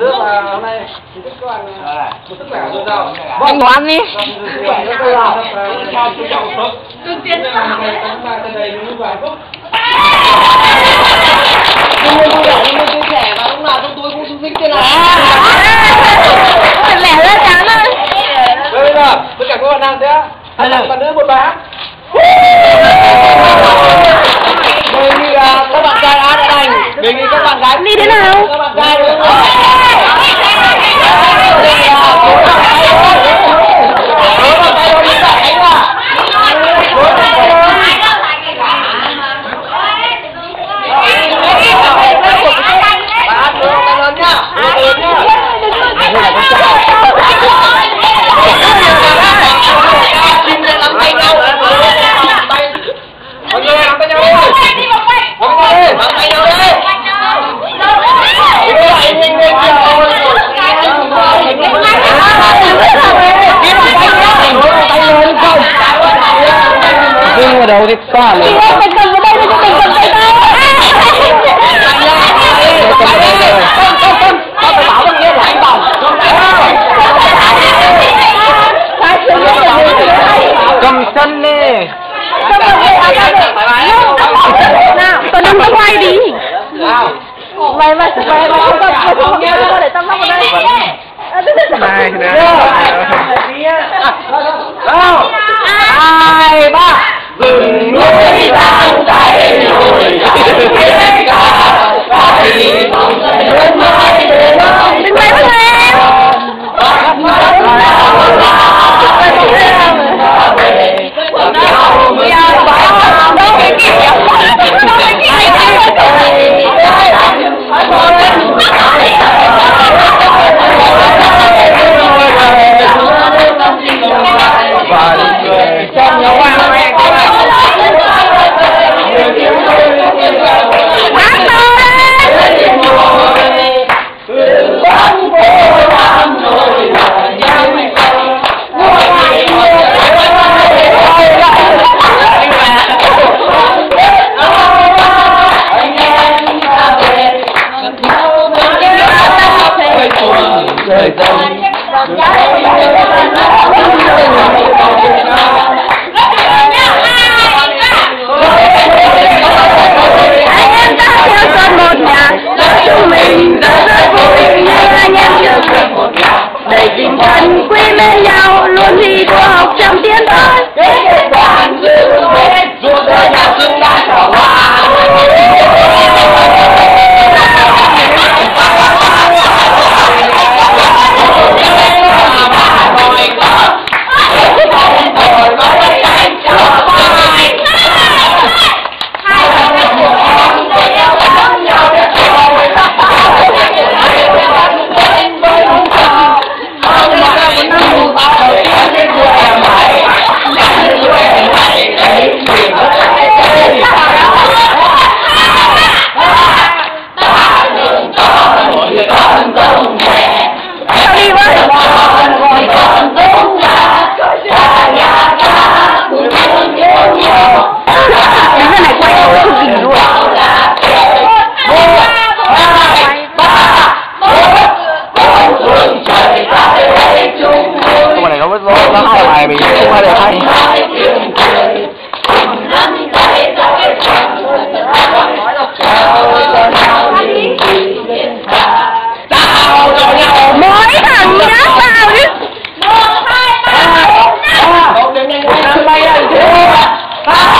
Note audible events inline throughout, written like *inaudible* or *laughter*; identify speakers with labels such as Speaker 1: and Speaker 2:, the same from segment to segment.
Speaker 1: nước và hôm nay à, một sức khỏe dồi dào.
Speaker 2: Anh ngoan đi.
Speaker 1: Tương
Speaker 3: này.
Speaker 2: Mẹ lên trắng ơi.
Speaker 1: Bây giờ tất cả các bạn nam sẽ tặng bạn nữ một bài
Speaker 3: các bạn trai ai đã đành, đề nghị các bạn gái
Speaker 2: Đi thế nào?
Speaker 3: các bạn trai đúng không?
Speaker 1: Cả
Speaker 2: Chị ơi, mình cầm vào đây mình cầm tay tay.
Speaker 1: cầm chân đi.
Speaker 2: Nào, tôi đừng có quay đi. Mày mày mày mày không cầm mày không tôi để tao móc vào đây.
Speaker 1: Này, này.
Speaker 3: Hai, ba. Ah! *laughs*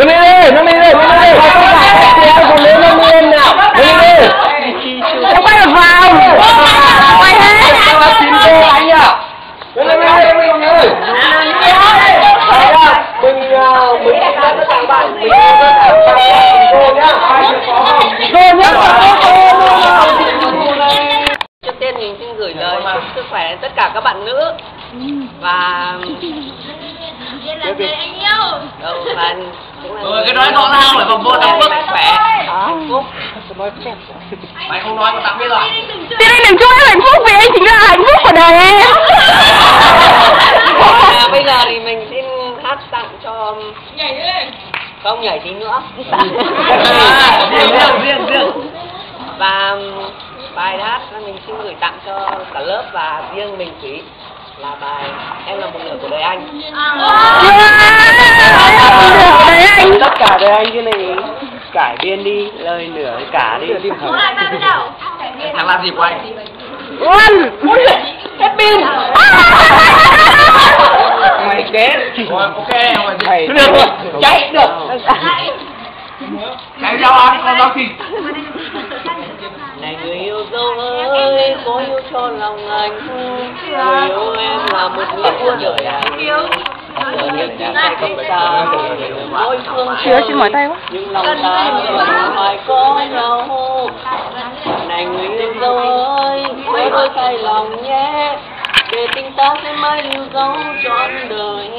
Speaker 3: Come here!
Speaker 2: Đừng
Speaker 3: chúc em hạnh phúc vì anh chính là hạnh phúc của đời em.
Speaker 4: à, bây giờ thì mình xin hát tặng cho không nhảy tí nữa *laughs*
Speaker 1: À, riêng, riêng, riêng, riêng.
Speaker 4: và bài hát mình xin gửi tặng cho cả lớp và riêng mình thủy là bài em là một nửa của đời anh
Speaker 3: anh.
Speaker 4: tất cả đời anh cái này cải biên đi lời nửa cả đi
Speaker 1: Thằng làm gì của anh?
Speaker 3: One. Hết pin.
Speaker 1: Mày Rồi, ok, mày Được rồi, chạy được. Chạy ra ăn, con đó thì
Speaker 4: này người yêu dấu ơi có yêu cho lòng anh. Người yêu em là một nửa của đời
Speaker 3: Chưa xin mỏi tay quá.
Speaker 4: nhưng lòng ta vẫn phải có nhau. Này người yêu dấu ơi hãy đôi tay lòng nhé. Để tình ta sẽ mãi lưu dấu trọn đời.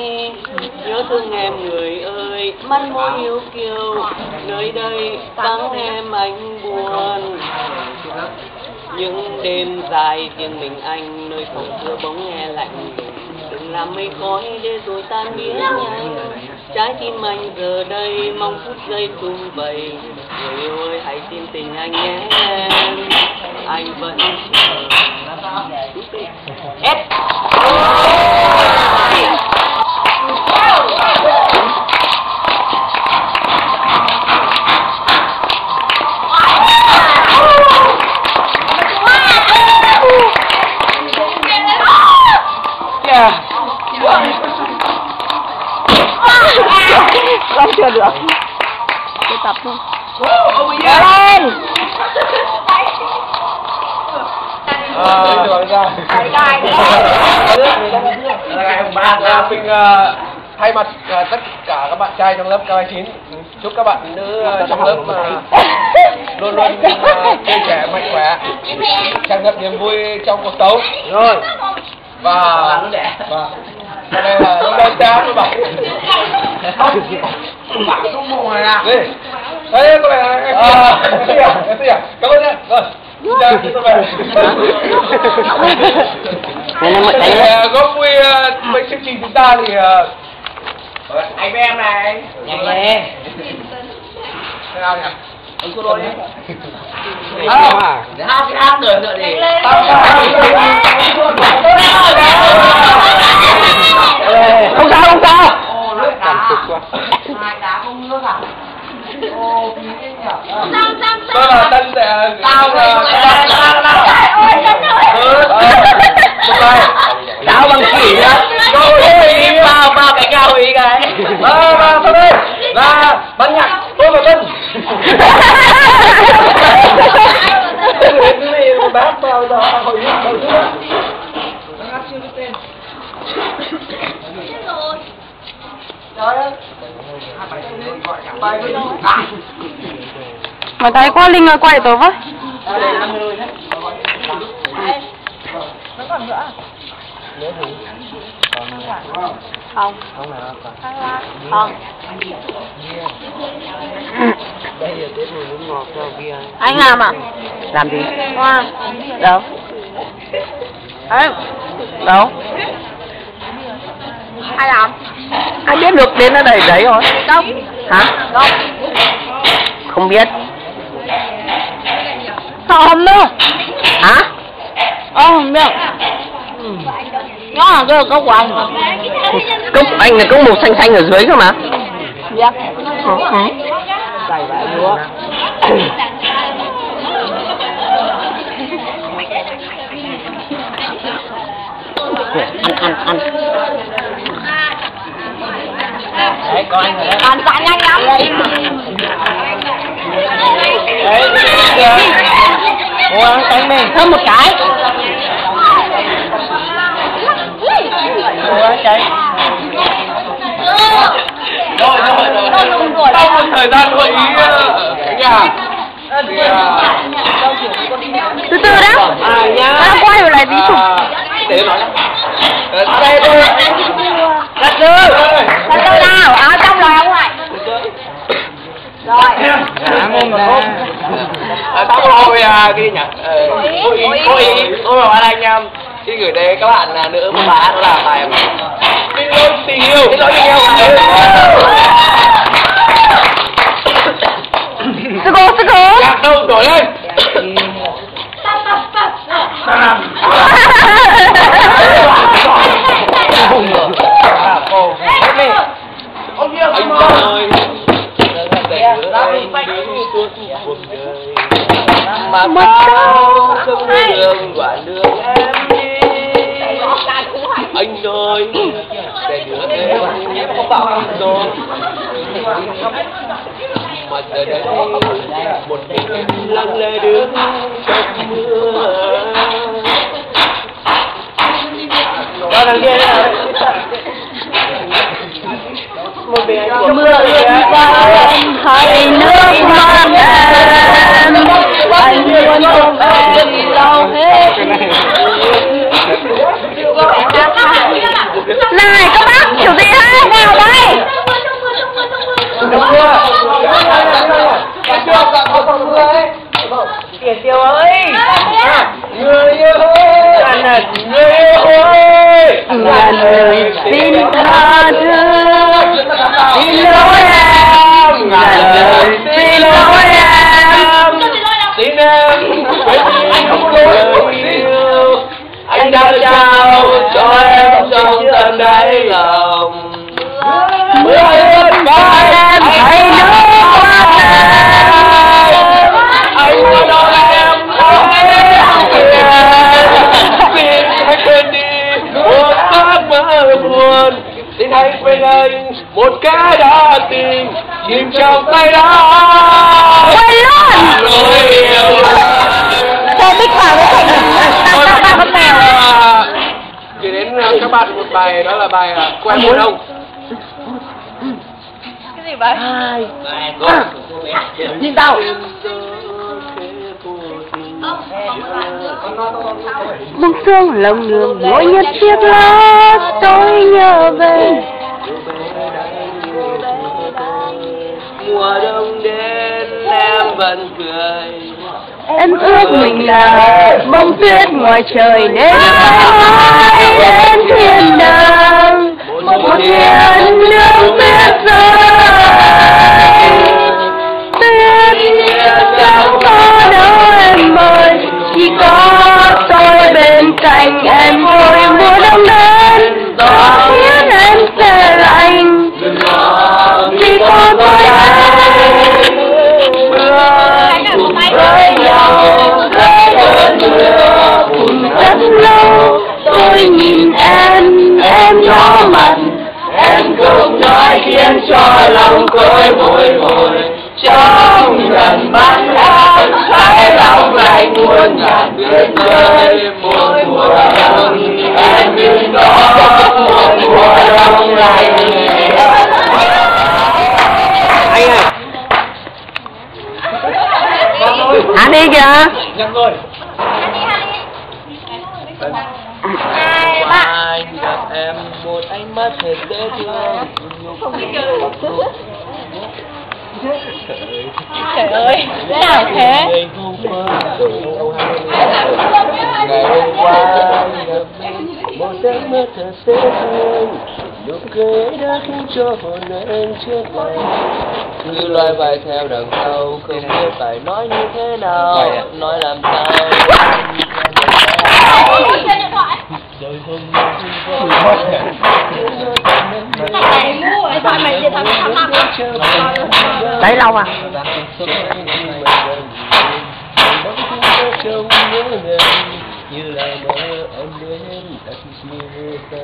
Speaker 4: Nhớ thương em người ơi mắt môi yêu kiều. Nơi đây vắng em. anh buồn những đêm dài riêng mình anh, nơi phòng thưa bóng nghe lạnh đừng làm mây khói để rồi tan biến nhanh trái tim anh giờ đây mong phút giây tung vầy người yêu ơi, hãy tin tình anh nhé. Anh vẫn chờ. Hết
Speaker 3: Không chưa được. Tôi tập. Lên.
Speaker 1: Ra Là ngày mùng ba là mình thay mặt ờ, tất cả các bạn trai trong lớp K39 chúc các bạn nữ ờ, trong lớp ờ, luôn luôn tươi trẻ mạnh khỏe tràn ngập niềm vui trong cuộc sống rồi và và cái này là nó đơn cha bạn bạn không này à. Đây đấy vẻ là em xì à em à cảm ơn nhé rồi Dạ, tôi về.
Speaker 3: Đây một
Speaker 1: Thì,
Speaker 3: cái
Speaker 1: ờ, góp vui ờ, với chương trình chúng ta thì ờ, anh với em này.
Speaker 4: Nhanh lên
Speaker 1: thế nào nhỉ anh có đôi nhé
Speaker 4: hát hát nữa nữa đi
Speaker 3: Không sao, không sao.
Speaker 1: cảm xúc quá. Tôi là tân sẽ tao là
Speaker 3: Tao bằng chỉ nhá.
Speaker 1: rồi
Speaker 4: bao bao cái cao ý cái
Speaker 1: và và sau đây là ban nhạc tôi và tân quý vị và bác vào giờ hội nghị đầu tiên
Speaker 3: Mà thấy qua Linh ơi quay tôi với. Không. Không. Anh làm à?
Speaker 4: làm gì
Speaker 3: Hoa. Đâu? Đấy. Đâu? Ai làm?
Speaker 4: ai biết được đến ở đây đấy rồi
Speaker 3: Đâu?
Speaker 4: hả
Speaker 3: Đâu?
Speaker 4: không biết
Speaker 3: Sao không biết?
Speaker 4: hả
Speaker 3: Ờ, không biết. Nó là cái cốc của anh
Speaker 4: cốc anh là cốc màu xanh xanh ở dưới cơ mà
Speaker 3: Dạ.
Speaker 4: ừ, ăn ăn ăn đấy anh rồi
Speaker 3: nhanh lắm.
Speaker 4: đấy mua cánh mình thơm một cái. Mua cái
Speaker 1: rồi rồi rồi. Sau một thời gian hội ý ờ, ở nhà. Ờ,
Speaker 3: Từ từ đã.
Speaker 4: à nhá
Speaker 3: Nó quay lại tí chụp.
Speaker 1: à, để nói
Speaker 5: Ở đây tôi
Speaker 3: Thật sư Thật sư nào? Ở trong lò ngoài Rồi
Speaker 5: Ở tóc rồi à, ghi nhận ờ, Cô ý, cô ý, cô bảo anh em Xin gửi đến các bạn là nữ một bài đó là bài Xin lỗi tình yêu Xin lỗi tình yêu
Speaker 3: Sư cô, sư cô
Speaker 5: Nhạc đâu đổi lên Anh
Speaker 3: hay nước mắt em Anh luôn cùng em lâu hết Này các bác kiểu gì thế? Nào đây?
Speaker 5: Tiền tiêu ơi! Người yêu ơi! Người yêu ơi!
Speaker 3: Ngàn lời xin tha thứ Xin lỗi Ngàn lời. Xin lỗi em.
Speaker 5: Xin em. Quên đi lỗi Anh đã trao cho em trong tận đáy lòng. Mưa
Speaker 3: Cho em. Thấy nước mắt em.
Speaker 5: Anh muốn đón em. Xin hãy quên đi. Một giấc mơ buồn. Xin hãy quên anh. Một cái đã tình Chìm trong tay đó
Speaker 3: Quên luôn. Cho bích vào cái thành Tăng tăng ba con mèo
Speaker 5: Chỉ đến uh, các bạn một bài đó là bài uh, quen mùa đông
Speaker 3: Cái gì vậy?
Speaker 5: Rồi.
Speaker 3: Nhìn tao. Bông sương lòng đường mỗi nhất chiếc lá tôi nhớ về
Speaker 5: Mùa đông đến em vẫn cười.
Speaker 3: Em ước mình là bông tuyết ngoài trời Đến mãi đến thiên đàng. Một thiên nước tuyết rơi. Tuyết chẳng có đâu em ơi. Chỉ có tôi bên cạnh em thôi tôi nhìn em em nhỏ mặt. Em không nói khiến cho lòng tôi bồi hồi. Trong gần mắt em thấy lòng lại muốn ngàn tuyệt vời một mùa đông, em đừng có một mùa đông lại
Speaker 5: Anh ơi
Speaker 3: anh đi kìa. Nào thế?
Speaker 5: Ngày hôm qua Ngày hôm qua anh gặp em Một giấc mơ thật dễ thương Nụ cười đã khiến cho hồn em chết lặng Cứ loay hoay theo đằng sau Không biết phải nói như thế nào. Nói làm sao? Rồi hôm nay
Speaker 3: đấy lâu à?
Speaker 5: Như là mơ em đến đất như ta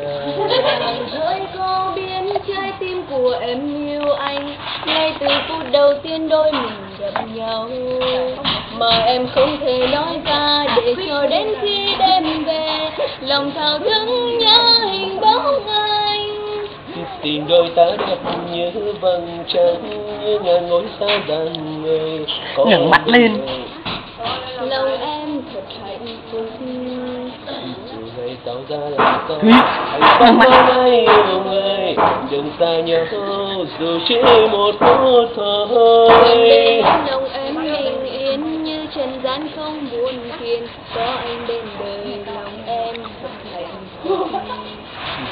Speaker 6: ơi có biến trái tim của em yêu anh ngay từ phút đầu tiên đôi mình gặp nhau mà em không thể nói ra để cho đến khi đêm về lòng thao thức nhớ hình bóng anh
Speaker 5: tình đôi ta đẹp như vầng trăng như ngàn ngôi sao rạng ngời Có
Speaker 3: ngẩng mặt lên.
Speaker 6: lòng em thật hạnh phúc.
Speaker 5: Tàu ta là con yêu người. Đừng xa nhau dù chỉ một phút thôi.
Speaker 6: Em lòng em bình yên như trần gian không buồn phiền. Có anh bên đời lòng em hạnh phúc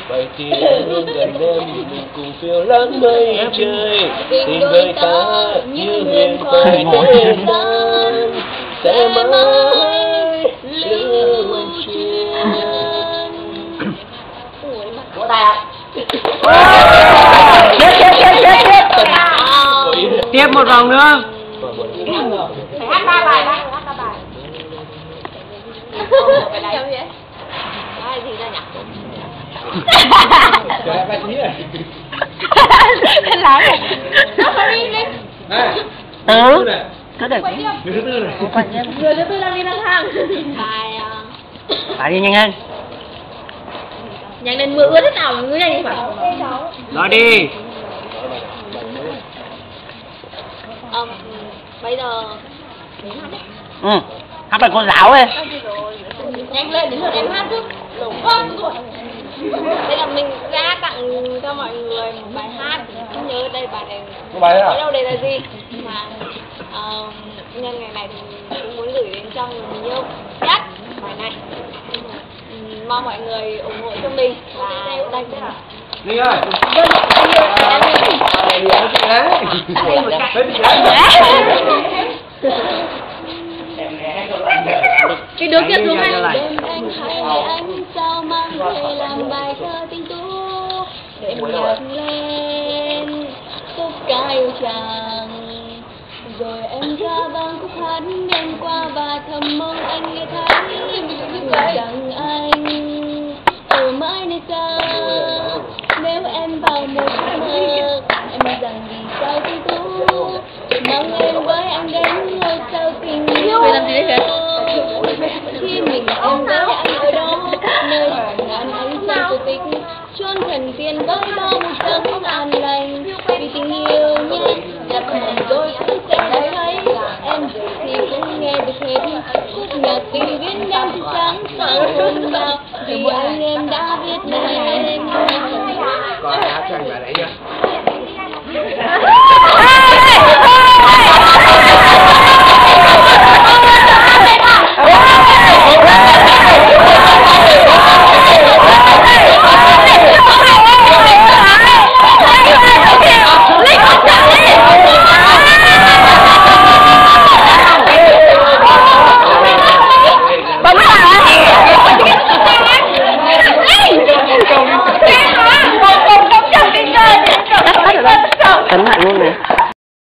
Speaker 5: vậy thì em luôn gần em mình cùng phiêu lãng mây trời tình đôi ta như huyền thoại đêm gian sẽ mãi lưu truyền
Speaker 3: tay ạ. Chết chết chết chết chết.
Speaker 1: Tiếp một vòng nữa.
Speaker 3: Phải hát ba bài, hát ba bài.
Speaker 6: Chấm vậy Ai thì ra nhỉ
Speaker 1: Trời ơi, tí này.
Speaker 3: Lái.
Speaker 6: Nó phải đi đi.
Speaker 3: Ừ. Có được.
Speaker 1: Người thứ tư này.
Speaker 6: Người thứ tư đang đi lang thang Bài
Speaker 3: Phải đi nhanh hơn.
Speaker 6: Nhạc đến mưa ướt thế nào mà ngươi nhanh phải
Speaker 1: Nói đi.
Speaker 6: Bây giờ
Speaker 3: Ừ. Hát bài cô giáo ấy.
Speaker 6: nhanh lên đến lượt em hát chứ vâng rồi đây là mình đã tặng cho mọi người một bài hát không nhớ đây bài này.
Speaker 7: Có bài đấy à?
Speaker 6: đâu đây là gì? Mà ờ, nhân ngày này thì cũng muốn gửi đến cho người mình yêu nhất. Bài này. Mong mọi người ủng hộ cho mình. Và đây cũng là
Speaker 1: Linh ơi.
Speaker 6: Anh yêu, anh yêu.
Speaker 1: Đấy. Đấy bị
Speaker 6: cái đứa kia xuống anh đêm anh hay anh về làm bài thơ tình tú đêm nhạc lên khúc ca yêu chàng. Rồi em ra vang khúc hát đêm qua và thầm mong anh nghe thấy vì anh em đã viết nên
Speaker 7: Còn hát anh bài đấy nhá.